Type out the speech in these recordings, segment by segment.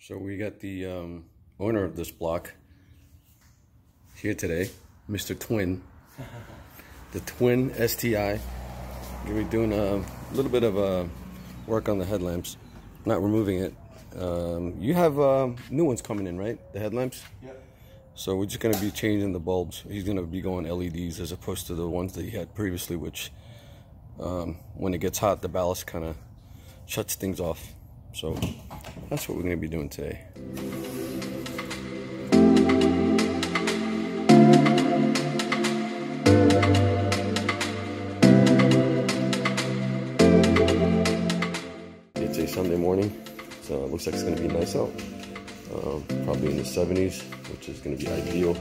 So we got the um, owner of this block here today, Mr. Twin. the Twin STI. Gonna be doing a little bit of uh, work on the headlamps, not removing it. Um, you have uh, new ones coming in, right? The headlamps? Yep. So we're just gonna be changing the bulbs. He's gonna be going LEDs as opposed to the ones that he had previously, which um, when it gets hot, the ballast kind of shuts things off. So that's what we're gonna be doing today. It's a Sunday morning, so it looks like it's gonna be nice out. Um, probably in the 70s, which is gonna be ideal.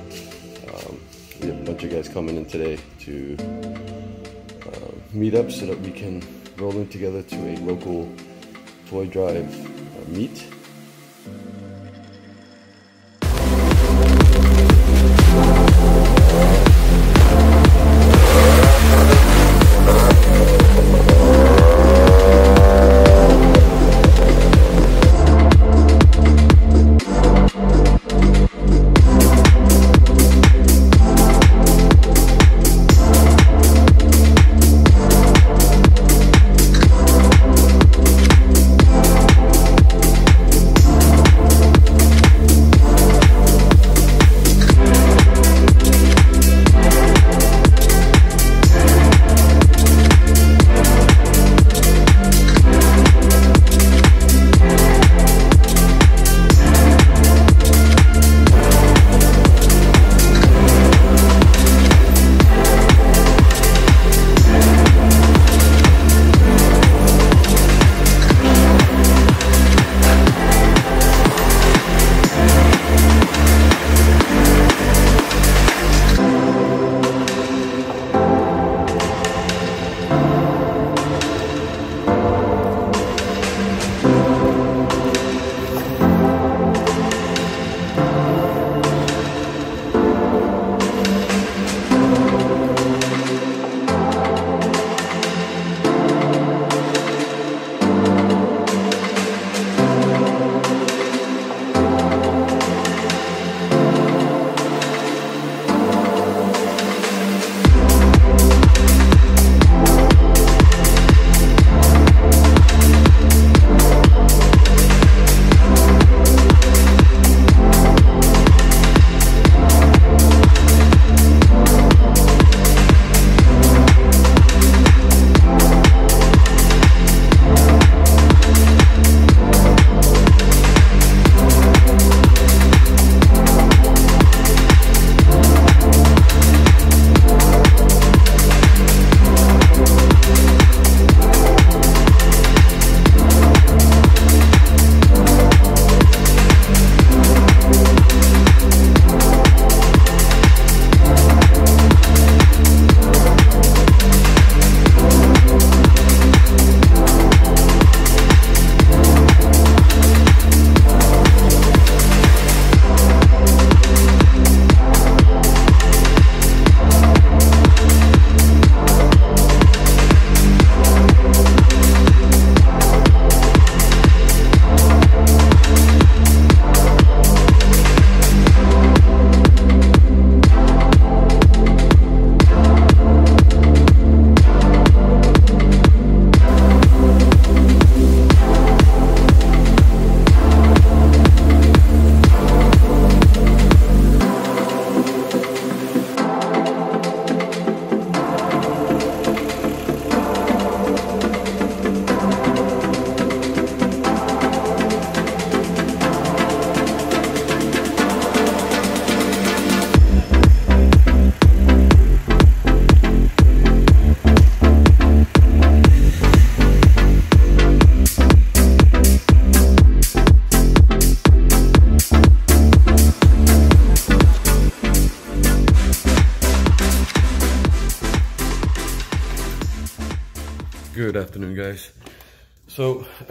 Um, we have a bunch of guys coming in today to uh, meet up so that we can roll in together to a local toy drive uh,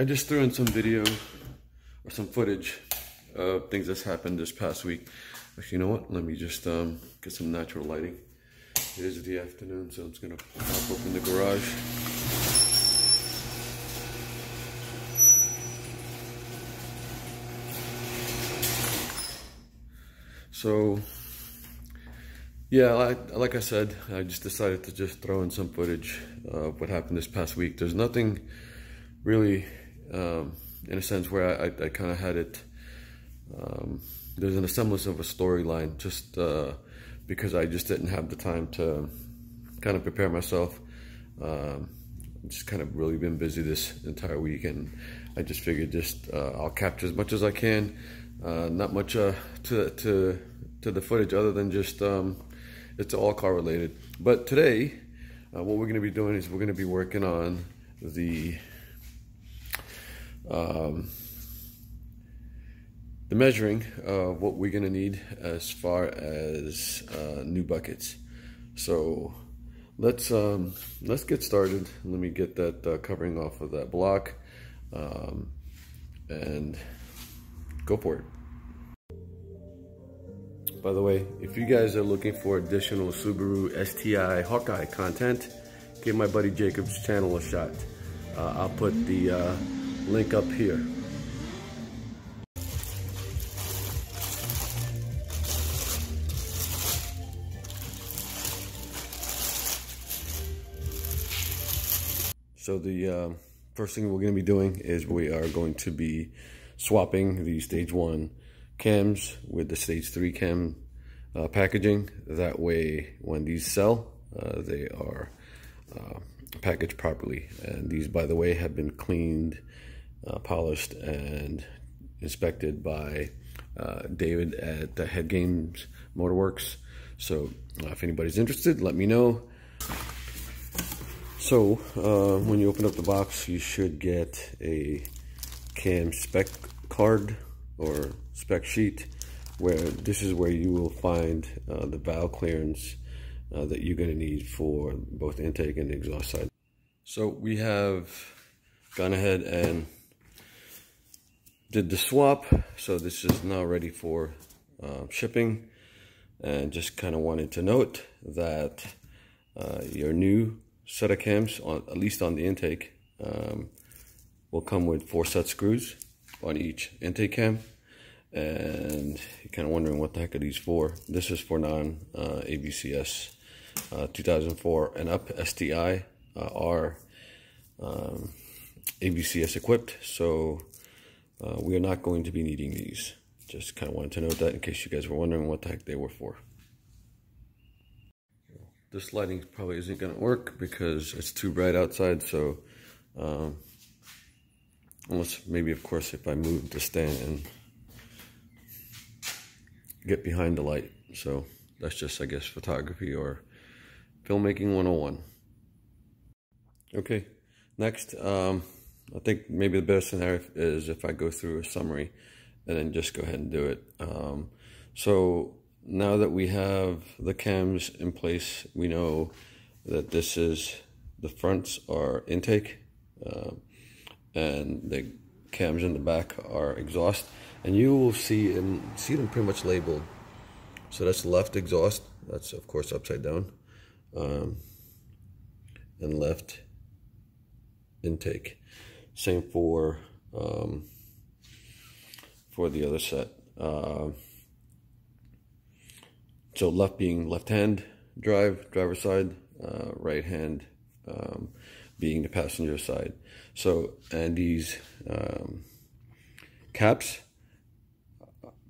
I just threw in some video or some footage of things that's happened this past week. Actually, you know what? Let me just um, get some natural lighting. It is the afternoon, so I'm just gonna pop open the garage. So, yeah, like, like I said, I just decided to just throw in some footage of what happened this past week. There's nothing really, um, in a sense, where I, I, I kind of had it. Um, there's an semblance of a storyline, just uh, because I just didn't have the time to kind of prepare myself. Um, just kind of really been busy this entire week, and I just figured just uh, I'll capture as much as I can. Uh, not much uh, to to to the footage other than just um, it's all car related. But today, uh, what we're going to be doing is we're going to be working on the um, the measuring of what we're going to need as far as uh, new buckets. So let's um, let's get started. Let me get that uh, covering off of that block um, and go for it. By the way, if you guys are looking for additional Subaru STI Hawkeye content, give my buddy Jacob's channel a shot. Uh, I'll put the uh, link up here. So the uh, first thing we're going to be doing is we are going to be swapping the stage one cams with the stage three cam uh, packaging. That way when these sell, uh, they are uh, packaged properly. And these, by the way, have been cleaned, uh, polished, and inspected by uh, David at the Head Games Motorworks. So if anybody's interested, let me know. So, uh, when you open up the box, you should get a cam spec card or spec sheet where this is where you will find uh, the valve clearance uh, that you're going to need for both intake and exhaust side. So we have gone ahead and did the swap. So this is now ready for uh, shipping and just kind of wanted to note that uh, your new set of cams, on, at least on the intake, um, will come with four set screws on each intake cam. And you're kind of wondering what the heck are these for. This is for non-AVCS uh, uh, 2004 and up STI uh, are um, AVCS equipped. So uh, we are not going to be needing these. Just kind of wanted to note that in case you guys were wondering what the heck they were for. This lighting probably isn't going to work because it's too bright outside. So, um, unless maybe, of course, if I move the stand and get behind the light. So that's just, I guess, photography or filmmaking 101. Okay, next, um, I think maybe the best scenario is if I go through a summary and then just go ahead and do it. Um, so now that we have the cams in place, we know that this is the fronts are intake uh, and the cams in the back are exhaust. And you will see and see them pretty much labeled. So that's left exhaust. That's of course upside down. Um, and left intake same for um, for the other set uh, so left being left hand drive, driver side, uh, right hand um, being the passenger side. So, and these um, caps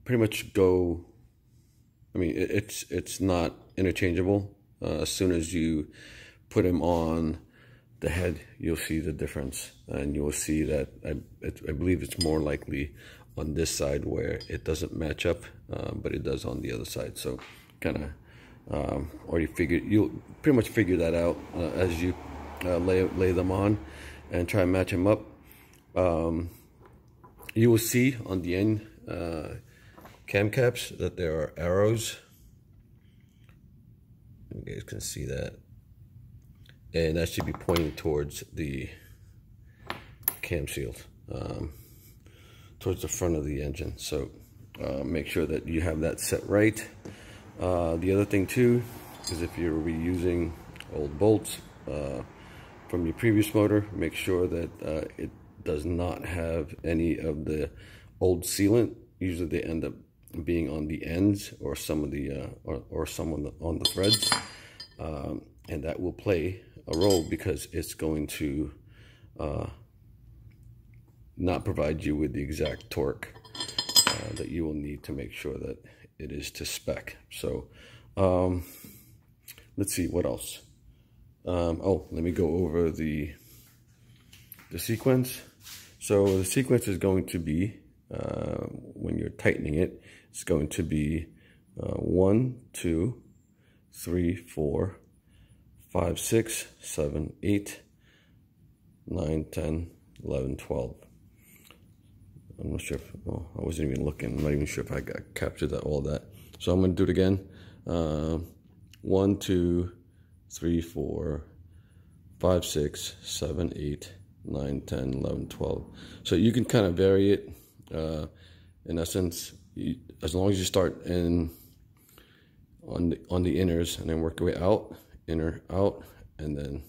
pretty much go, I mean, it, it's, it's not interchangeable. Uh, as soon as you put them on the head, you'll see the difference. And you'll see that, I, it, I believe it's more likely on this side where it doesn't match up, uh, but it does on the other side. So kind of um, already figure you'll pretty much figure that out uh, as you uh, lay lay them on and try and match them up. Um, you will see on the end uh, cam caps that there are arrows. You guys can see that, and that should be pointing towards the cam shield, um, towards the front of the engine. So uh, make sure that you have that set right. Uh, the other thing too is if you're reusing old bolts uh, from your previous motor, make sure that uh, it does not have any of the old sealant. Usually they end up being on the ends or some of the uh, or, or some on the, on the threads um, and that will play a role because it's going to uh, not provide you with the exact torque uh, that you will need to make sure that it is to spec. So um, let's see what else? Um, oh let me go over the the sequence. So the sequence is going to be uh, when you're tightening it it's going to be uh, 1, 2, 3, 4, 5, 6, 7, 8, 9, 10, 11, 12. I'm not sure if, well, I wasn't even looking. I'm not even sure if I got captured that, all that. So I'm going to do it again. Uh, 1, 2, 3, 4, 5, 6, 7, 8, 9, 10, 11, 12. So you can kind of vary it. Uh, in essence, you, as long as you start in on the on the inners and then work your way out, inner out, and then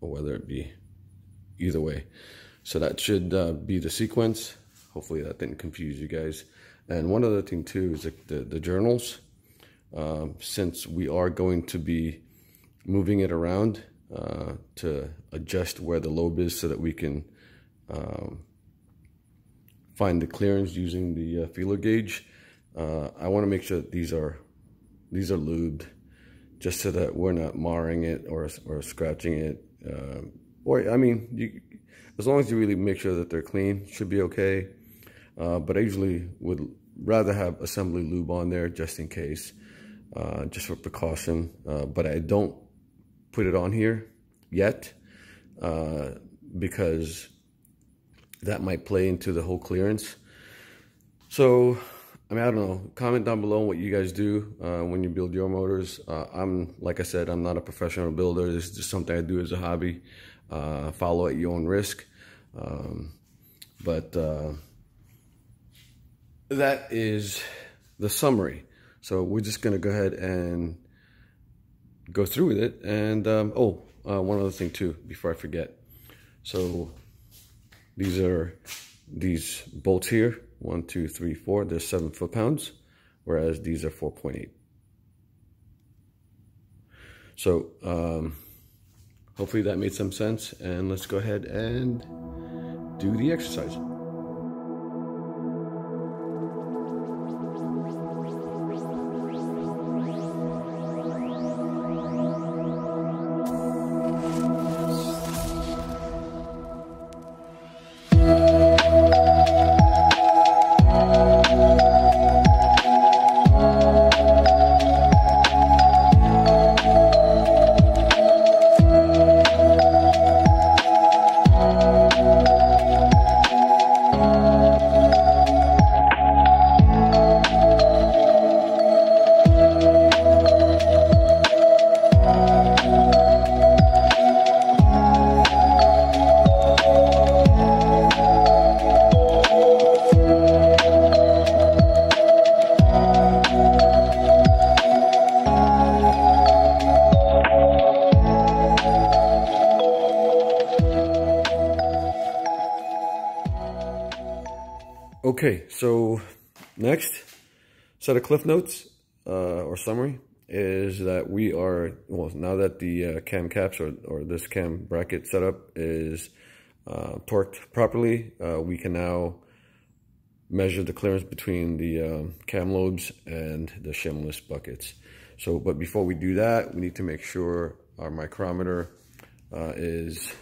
or whether it be either way. So that should uh, be the sequence. Hopefully that didn't confuse you guys. And one other thing too is the, the, the journals. Um, since we are going to be moving it around uh, to adjust where the lobe is so that we can um, find the clearance using the uh, feeler gauge. Uh, I want to make sure that these are these are lubed just so that we're not marring it or, or scratching it. Uh, or, I mean, you, as long as you really make sure that they're clean, should be okay. Uh, but I usually would rather have assembly lube on there just in case, uh, just for precaution. Uh, but I don't put it on here yet uh, because that might play into the whole clearance. So, I mean, I don't know. Comment down below what you guys do uh, when you build your motors. Uh, I'm, like I said, I'm not a professional builder. This is just something I do as a hobby. Uh, follow at your own risk. Um, but uh, that is the summary. So we're just going to go ahead and go through with it. And, um, oh, uh, one other thing too, before I forget. So these are these bolts here. One, two, three, four. They're seven foot pounds, whereas these are 4.8. So um, hopefully that made some sense. And let's go ahead and do the exercise. Okay, next set of cliff notes uh, or summary is that we are, well, now that the uh, cam caps or, or this cam bracket setup is uh, torqued properly, uh, we can now measure the clearance between the um, cam lobes and the shimless buckets. So, but before we do that, we need to make sure our micrometer uh, is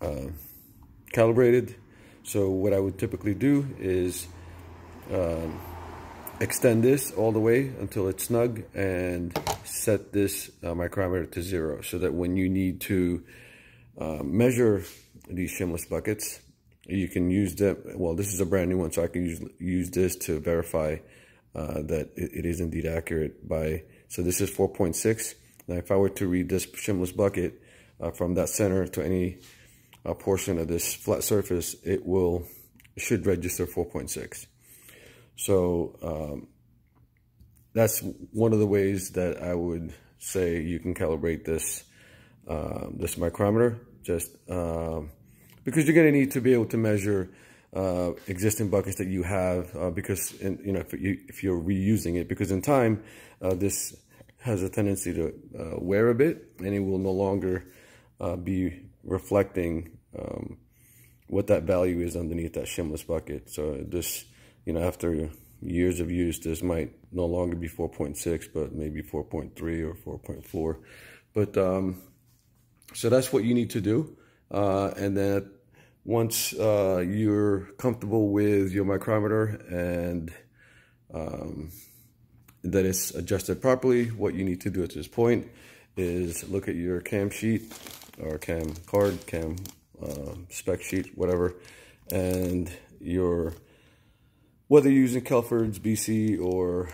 uh, calibrated so what I would typically do is um, extend this all the way until it's snug and set this uh, micrometer to zero so that when you need to uh, measure these shimless buckets, you can use them. Well, this is a brand new one, so I can use, use this to verify uh, that it, it is indeed accurate by, so this is 4.6. Now, if I were to read this shimless bucket uh, from that center to any a portion of this flat surface, it will should register 4.6. So um, that's one of the ways that I would say you can calibrate this uh, this micrometer, just uh, because you're going to need to be able to measure uh, existing buckets that you have uh, because in, you know if, you, if you're reusing it because in time uh, this has a tendency to uh, wear a bit and it will no longer be reflecting um, what that value is underneath that shimless bucket. So this, you know, after years of use, this might no longer be 4.6, but maybe 4.3 or 4.4. But um, so that's what you need to do. Uh, and then once uh, you're comfortable with your micrometer and um, that it's adjusted properly, what you need to do at this point is look at your cam sheet or cam card, cam uh, spec sheet, whatever, and your whether you're using Kelford's BC or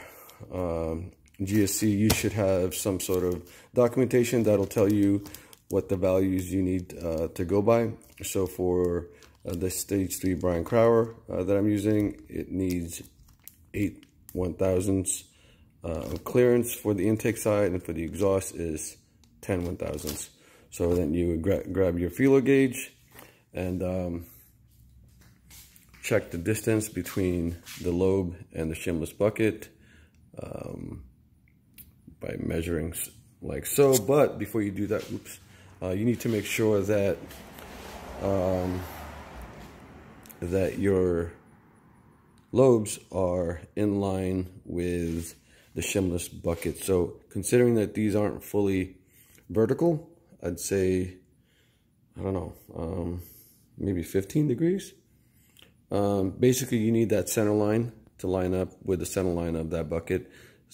um, GSC, you should have some sort of documentation that'll tell you what the values you need uh, to go by. So for uh, the stage 3 Brian Crower uh, that I'm using, it needs 8 1,000ths uh, clearance for the intake side and for the exhaust is 10 1,000ths. So then you gra grab your feeler gauge and um, check the distance between the lobe and the shimless bucket um, by measuring like so. But before you do that, oops, uh, you need to make sure that um, that your lobes are in line with the shimless bucket. So considering that these aren't fully vertical, I'd say, I don't know, um, maybe 15 degrees. Um, basically, you need that center line to line up with the center line of that bucket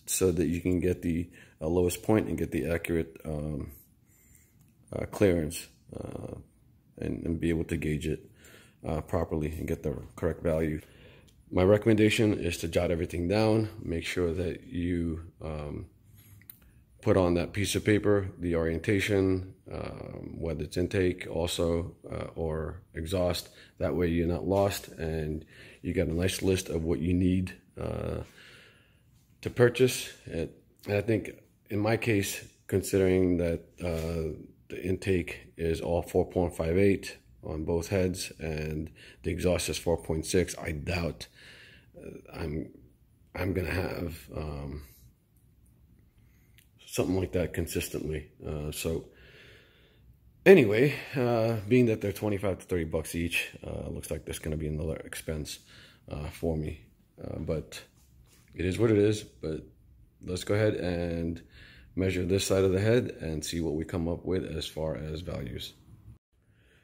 so that you can get the uh, lowest point and get the accurate um, uh, clearance uh, and, and, be able to gauge it uh, properly and get the correct value. My recommendation is to jot everything down. Make sure that you um, put on that piece of paper the orientation, um, whether it's intake also uh, or exhaust. That way you're not lost and you got a nice list of what you need uh, to purchase. And I think in my case, considering that uh, the intake is all 4.58 on both heads and the exhaust is 4.6, I doubt uh, I'm I'm gonna have um, something like that consistently. Uh, so anyway, uh, being that they're 25 to 30 bucks each, uh, looks like there's going to be another expense uh, for me. Uh, but it is what it is. But let's go ahead and measure this side of the head and see what we come up with as far as values.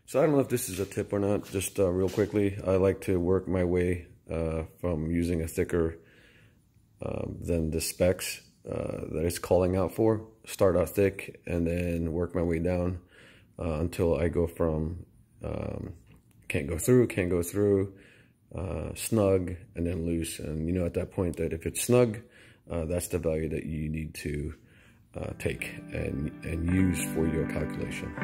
So I don't know if this is a tip or not, just uh, real quickly. I like to work my way from using a thicker um, than the specs uh, that it's calling out for. Start out thick and then work my way down uh, until I go from um, can't go through, can't go through, uh, snug, and then loose. And you know at that point that if it's snug, uh, that's the value that you need to uh, take and, and use for your calculation.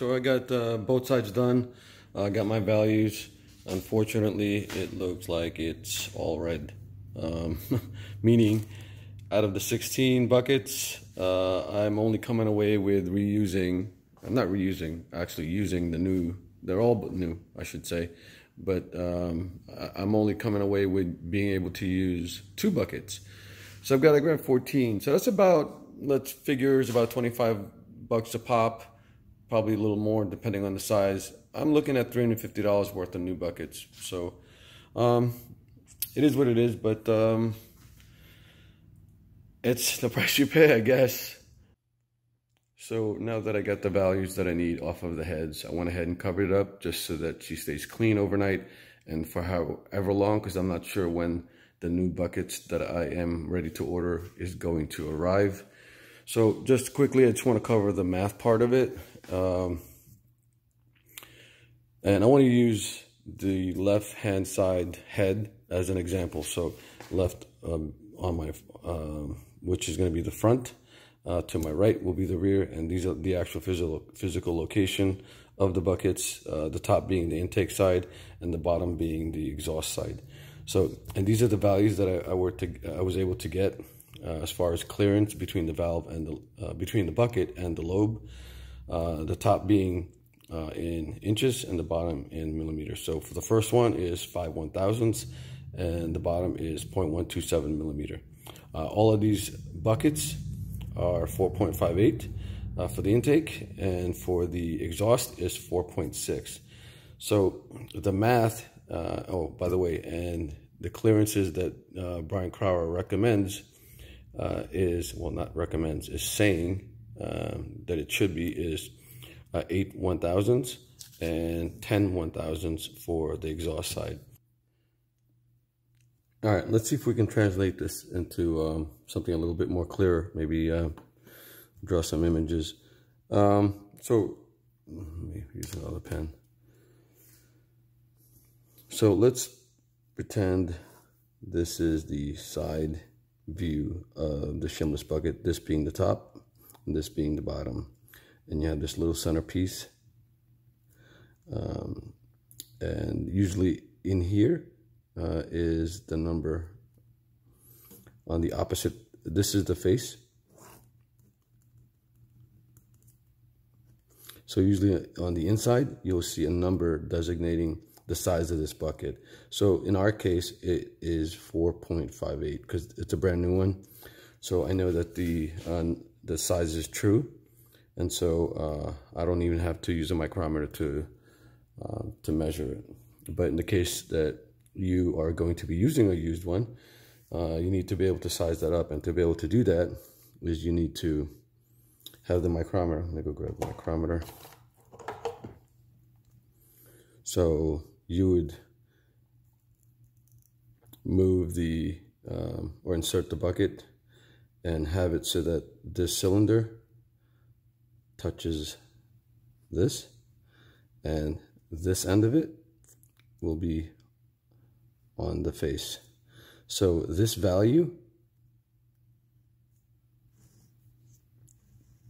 So I got uh, both sides done. I uh, got my values. Unfortunately, it looks like it's all red. Um, meaning, out of the 16 buckets, uh, I'm only coming away with reusing, I'm not reusing, actually using the new, they're all new, I should say. But um, I'm only coming away with being able to use two buckets. So I've got to grab 14. So that's about, let's figure, is about 25 bucks a pop probably a little more depending on the size. I'm looking at $350 worth of new buckets. So um, it is what it is, but um, it's the price you pay, I guess. So now that I got the values that I need off of the heads, I went ahead and covered it up just so that she stays clean overnight and for however long, because I'm not sure when the new buckets that I am ready to order is going to arrive. So just quickly, I just want to cover the math part of it. Um, and I want to use the left hand side head as an example. So left um, on my, um, which is going to be the front. Uh, to my right will be the rear, and these are the actual physical physical location of the buckets. Uh, the top being the intake side, and the bottom being the exhaust side. So, and these are the values that I, I were to I was able to get as far as clearance between the valve and the uh, between the bucket and the lobe. Uh, the top being uh, in inches and the bottom in millimeters. So for the first one is 5 one thousandths and the bottom is 0.127 millimeter. Uh, all of these buckets are 4.58 uh, for the intake and for the exhaust is 4.6. So the math, uh, oh, by the way, and the clearances that uh, Brian Crower recommends is, well, not recommends, is saying um, that it should be is uh, 8 one thousandths and 10 one thousandths for the exhaust side. All right, let's see if we can translate this into um, something a little bit more clear. Maybe uh, draw some images. Um, so let me use another pen. So let's pretend this is the side view of the shimless bucket, this being the top and this being the bottom. And you have this little centerpiece. Um, and usually in here uh, is the number on the opposite. This is the face. So usually on the inside, you'll see a number designating the size of this bucket. So in our case, it is 4.58 because it's a brand new one. So I know that the uh, the size is true. And so uh, I don't even have to use a micrometer to, uh, to measure it. But in the case that you are going to be using a used one, uh, you need to be able to size that up. And to be able to do that is you need to have the micrometer. Let me go grab the micrometer. So you would move the, um, or insert the bucket and have it so that this cylinder touches this and this end of it will be on the face. So this value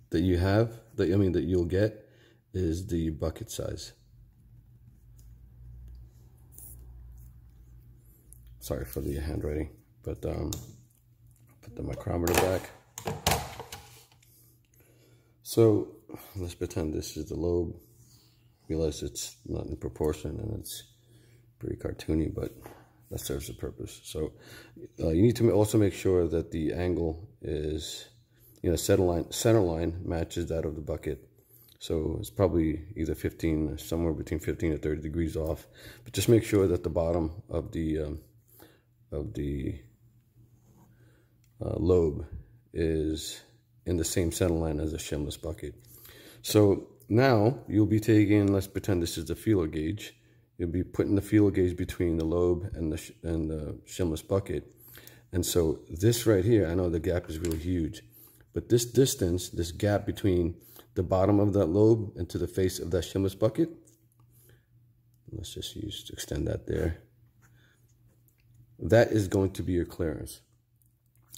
that you have, that I mean that you'll get is the bucket size. Sorry for the handwriting, but um, Put the micrometer back. So let's pretend this is the lobe. Realize it's not in proportion and it's pretty cartoony, but that serves the purpose. So uh, you need to also make sure that the angle is, you know, center line, center line matches that of the bucket. So it's probably either 15, somewhere between 15 and 30 degrees off. But just make sure that the bottom of the um, of the uh, lobe is in the same center line as a shimless bucket. So now you'll be taking, let's pretend this is the feeler gauge. You'll be putting the feeler gauge between the lobe and the, and the shimless bucket. And so this right here, I know the gap is really huge, but this distance, this gap between the bottom of that lobe and to the face of that shimless bucket, let's just use to extend that there. That is going to be your clearance.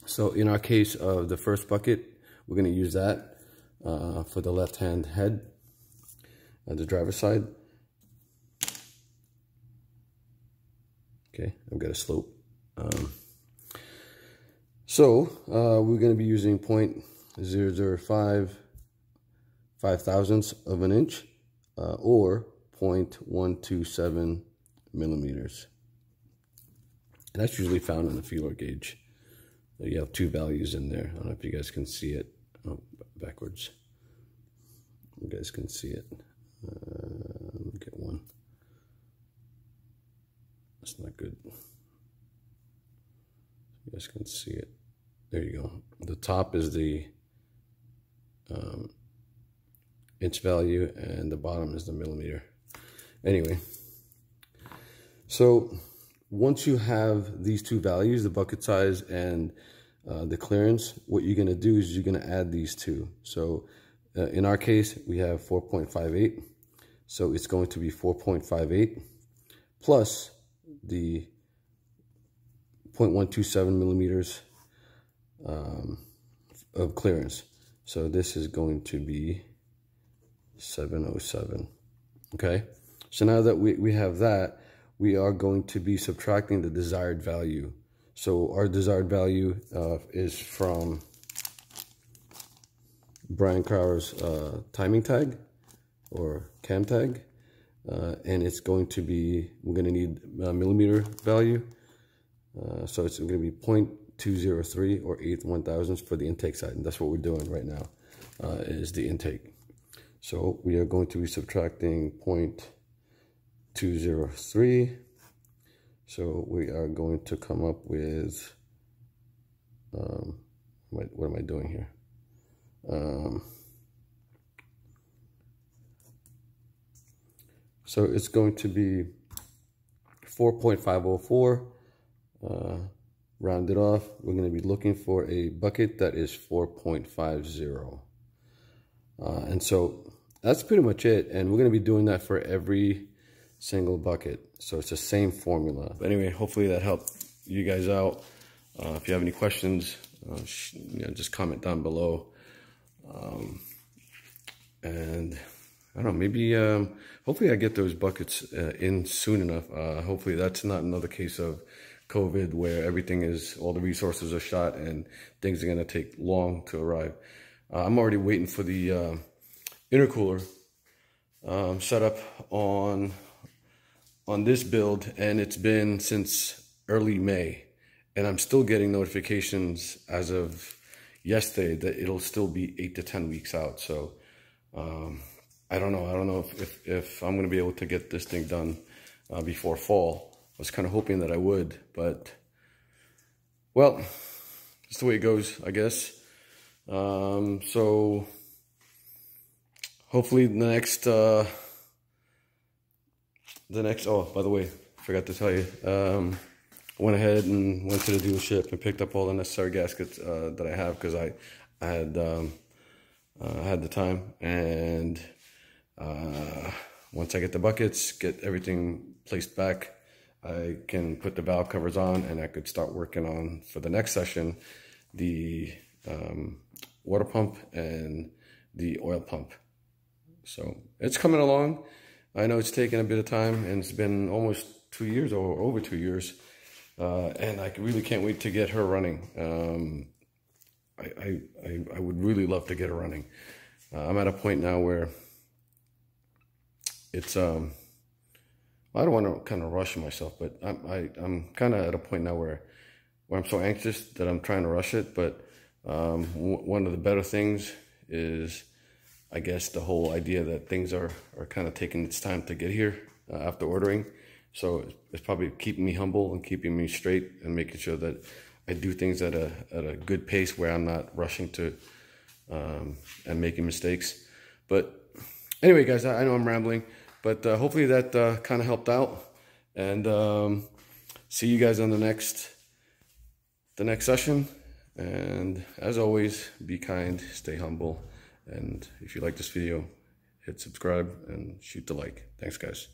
So in our case of the first bucket, we're going to use that uh, for the left-hand head. uh, the driver's side. Okay, I've got a slope. Um, so uh, we're going to be using 0.005 five thousandths of an inch uh, or 0.127 millimeters. And that's usually found in the feeler gauge. You have two values in there. I don't know if you guys can see it. Oh, backwards. You guys can see it. Uh, get one. That's not good. You guys can see it. There you go. The top is the um, inch value and the bottom is the millimeter. Anyway, so once you have these two values, the bucket size and uh, the clearance, what you're going to do is you're going to add these two. So uh, in our case, we have 4.58. So it's going to be 4.58 plus the 0.127 millimeters um, of clearance. So this is going to be 707. Okay. So now that we, we have that, we are going to be subtracting the desired value. So our desired value uh, is from Brian Crower's uh, timing tag or cam tag. Uh, and it's going to be, we're going to need a millimeter value. Uh, so it's going to be 0.203 or 8 one thousandths for the intake side. And that's what we're doing right now, uh, is the intake. So we are going to be subtracting 0.203. So we are going to come up with, um, what am I doing here? Um, so it's going to be 4.504 uh, rounded off. We're going to be looking for a bucket that is 4.50. Uh, and so that's pretty much it. And we're going to be doing that for every single bucket. So it's the same formula. But anyway, hopefully that helped you guys out. Uh, if you have any questions, uh, you know, just comment down below. Um, and I don't know, maybe, um, hopefully I get those buckets uh, in soon enough. Uh, hopefully that's not another case of COVID where everything is, all the resources are shot and things are going to take long to arrive. Uh, I'm already waiting for the uh, intercooler um, set up on, on this build and it's been since early May and I'm still getting notifications as of yesterday that it'll still be eight to 10 weeks out. So um, I don't know. I don't know if, if, if I'm going to be able to get this thing done uh, before fall. I was kind of hoping that I would, but well, it's the way it goes, I guess. Um, so hopefully the next, uh, the next, oh, by the way, forgot to tell you, um, went ahead and went to the dealership and picked up all the necessary gaskets uh, that I have because I, I had um, uh, had the time. And uh, once I get the buckets, get everything placed back, I can put the valve covers on and I could start working on for the next session the um, water pump and the oil pump. So it's coming along. I know it's taken a bit of time and it's been almost two years or over two years uh, and I really can't wait to get her running. Um, I, I, I, would really love to get her running. Uh, I'm at a point now where it's, um, I don't want to kind of rush myself, but I'm, I, I'm kind of at a point now where, where I'm so anxious that I'm trying to rush it. But um, one of the better things is, I guess, the whole idea that things are, are kind of taking its time to get here uh, after ordering. So it's probably keeping me humble and keeping me straight and making sure that I do things at a at a good pace where I'm not rushing to um, and making mistakes. But anyway, guys, I, know I'm rambling, but uh, hopefully that uh, kind of helped out. And um, see you guys on the next the next session. And as always, be kind, stay humble, and if you like this video, hit subscribe and shoot the like. Thanks, guys.